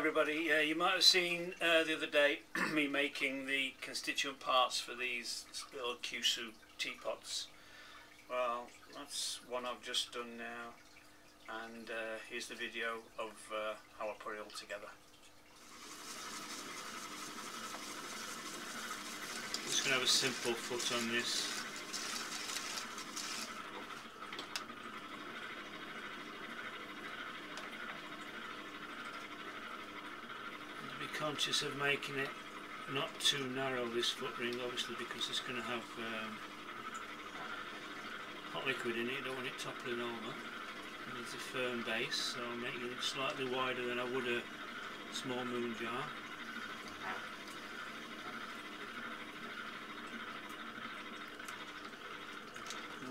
everybody. Uh, you might have seen uh, the other day me making the constituent parts for these little Kyusu teapots. Well, that's one I've just done now and uh, here's the video of uh, how I put it all together. I'm Just going to have a simple foot on this. be conscious of making it not too narrow this foot ring obviously because it's going to have um, hot liquid in it, you don't want it toppling over. It's a firm base, so I'm making it slightly wider than I would a small moon jar.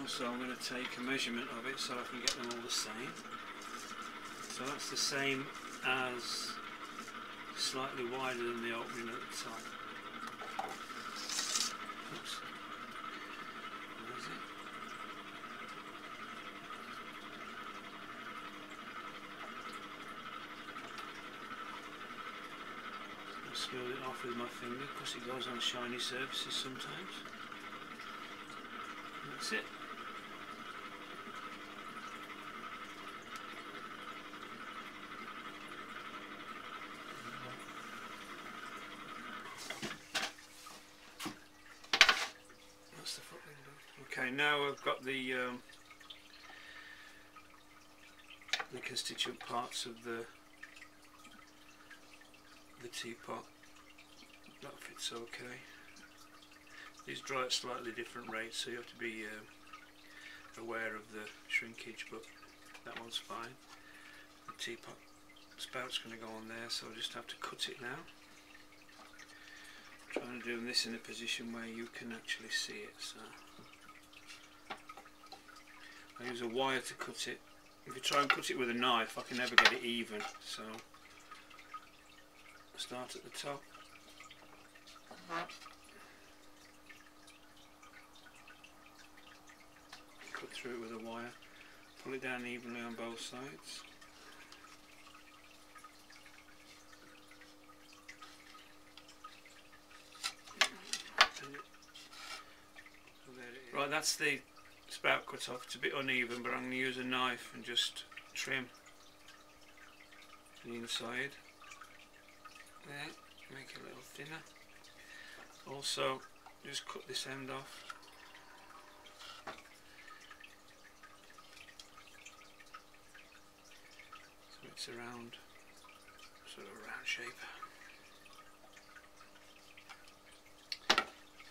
Also I'm going to take a measurement of it so I can get them all the same. So that's the same as slightly wider than the opening at the top. smooth it off with my finger because it goes on shiny surfaces sometimes. that's it. That's the foot Okay, now I've got the um, the constituent parts of the the teapot. That fits okay. These dry at slightly different rates so you have to be uh, aware of the shrinkage but that one's fine. The teapot spout's going to go on there so I'll just have to cut it now. I'm trying to do this in a position where you can actually see it so I use a wire to cut it. If you try and cut it with a knife I can never get it even so. Start at the top. Cut through it with a wire. Pull it down evenly on both sides. Right, that's the spout cut off. It's a bit uneven, but I'm going to use a knife and just trim the inside there, make it a little thinner. Also, just cut this end off. So it's a sort of round shape.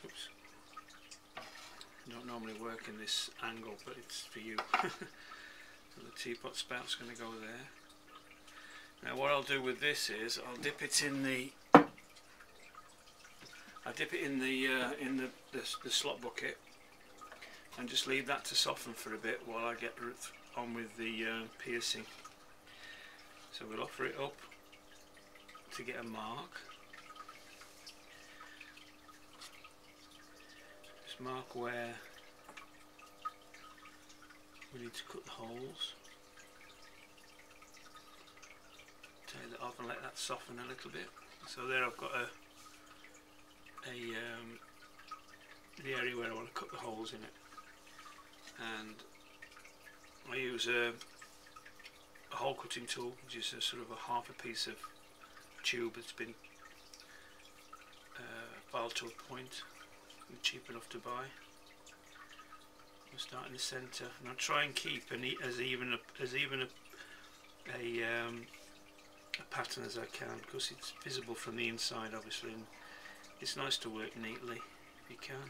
Oops. Don't normally work in this angle, but it's for you. so the teapot spout's going to go there. Now what I'll do with this is I'll dip it in the I dip it in the uh, in the, the, the slot bucket and just leave that to soften for a bit while I get on with the uh, piercing. So we'll offer it up to get a mark. Just mark where we need to cut the holes. take that off and let that soften a little bit. So there I've got a, a um, the area where I want to cut the holes in it. And I use a, a hole cutting tool, which is a sort of a half a piece of tube that's been uh, filed to a point cheap enough to buy. I'll start in the centre and I'll try and keep an e as even a, as even a, a um, a pattern as I can because it's visible from the inside obviously and it's nice to work neatly if you can.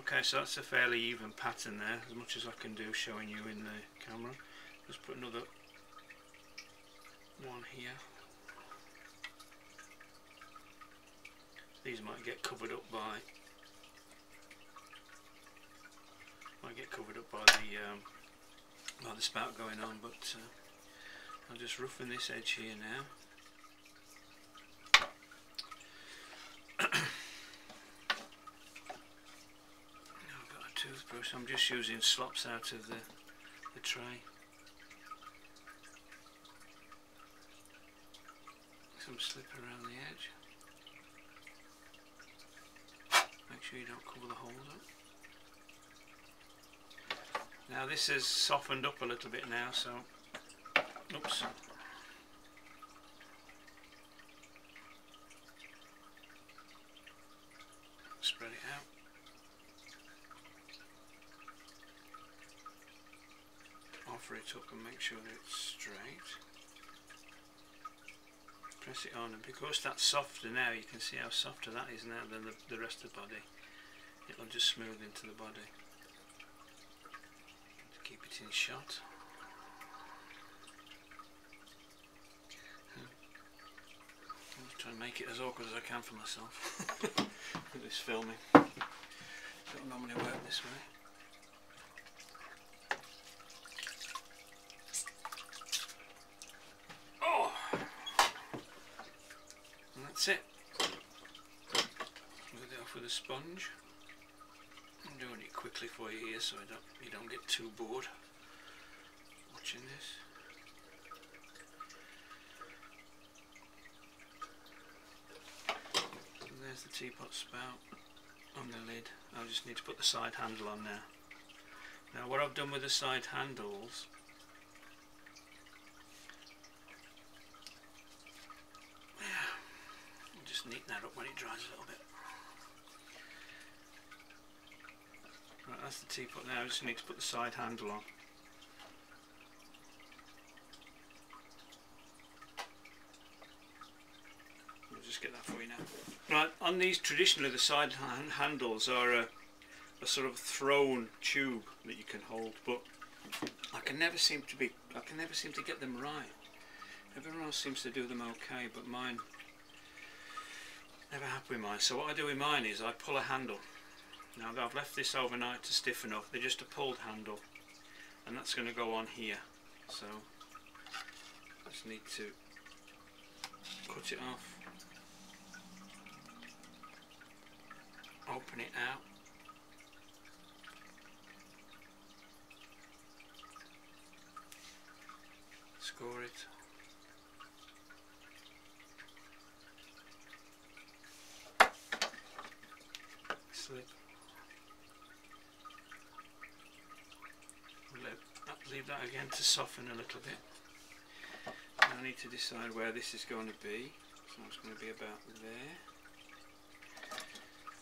Okay so that's a fairly even pattern there as much as I can do showing you in the camera. Let's put another one here. These might get covered up by might get covered up by the um, by the spout going on but uh, I'll just roughen this edge here now I've got a toothbrush I'm just using slops out of the the tray. Some slip around the edge. Make sure you don't cover the holes up. Now this has softened up a little bit now, so oops. Spread it out. Offer it up and make sure that it's straight. Press it on and because that's softer now, you can see how softer that is now than the, the rest of the body. It'll just smooth into the body. It shot. Hmm. I'm just trying to make it as awkward as I can for myself with this filming. Don't normally work this way. Oh! And that's it. Smooth it off with a sponge. I'm doing it quickly for you here so don't you don't get too bored watching this. And there's the teapot spout on the lid. I just need to put the side handle on now. Now what I've done with the side handles just neaten that up when it dries a little bit. Right, that's the teapot now, I just need to put the side handle on. I'll just get that for you now. Right, on these traditionally the side hand handles are a, a sort of thrown tube that you can hold, but I can never seem to be, I can never seem to get them right. Everyone else seems to do them okay, but mine, never happy with mine. So what I do with mine is I pull a handle now I've left this overnight to stiffen up, they're just a pulled handle and that's going to go on here so I just need to cut it off, open it out score it slip leave that again to soften a little bit. I need to decide where this is going to be. So it's going to be about there.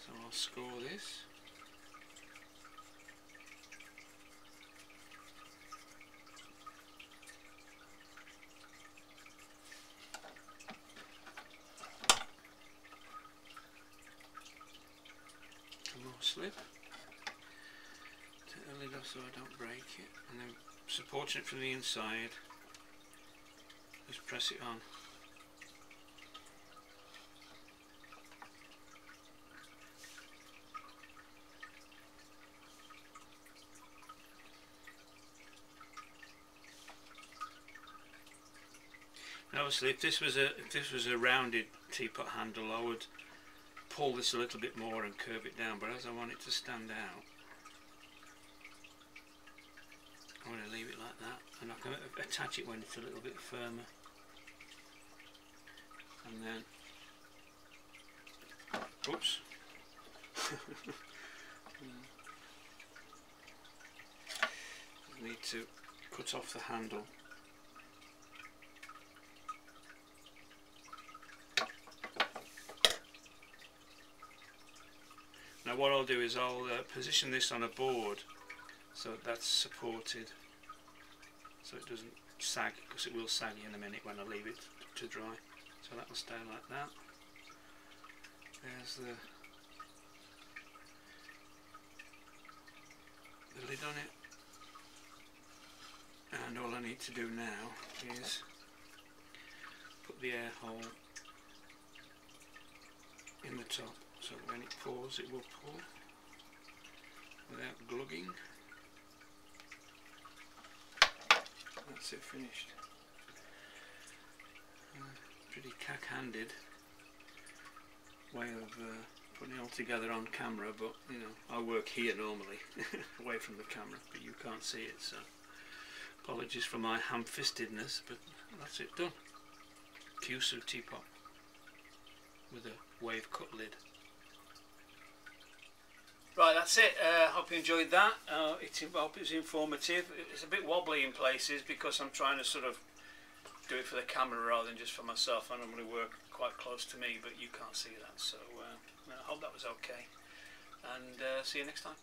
So I'll score this. More slip. Take the lid off so I don't break it. And then supporting it from the inside just press it on obviously if this was a if this was a rounded teapot handle I would pull this a little bit more and curve it down but as I want it to stand out I'm going to leave it like that and I can attach it when it's a little bit firmer. And then oops. Need to cut off the handle what I'll do is I'll uh, position this on a board so that's supported so it doesn't sag because it will sag in a minute when I leave it to dry. So that will stay like that. There's the the lid on it. And all I need to do now is put the air hole in the top so when it pours it will pour without glugging that's it finished. Uh, pretty cack-handed way of uh, putting it all together on camera, but you know, I work here normally, away from the camera, but you can't see it, so Apologies for my ham-fistedness, but that's it done. Kyusu teapot with a wave cut lid. Right, that's it. Uh, hope you enjoyed that. Uh, it's, I hope it was informative. It's a bit wobbly in places because I'm trying to sort of do it for the camera rather than just for myself. I normally work quite close to me, but you can't see that. So uh, I hope that was okay. And uh, see you next time.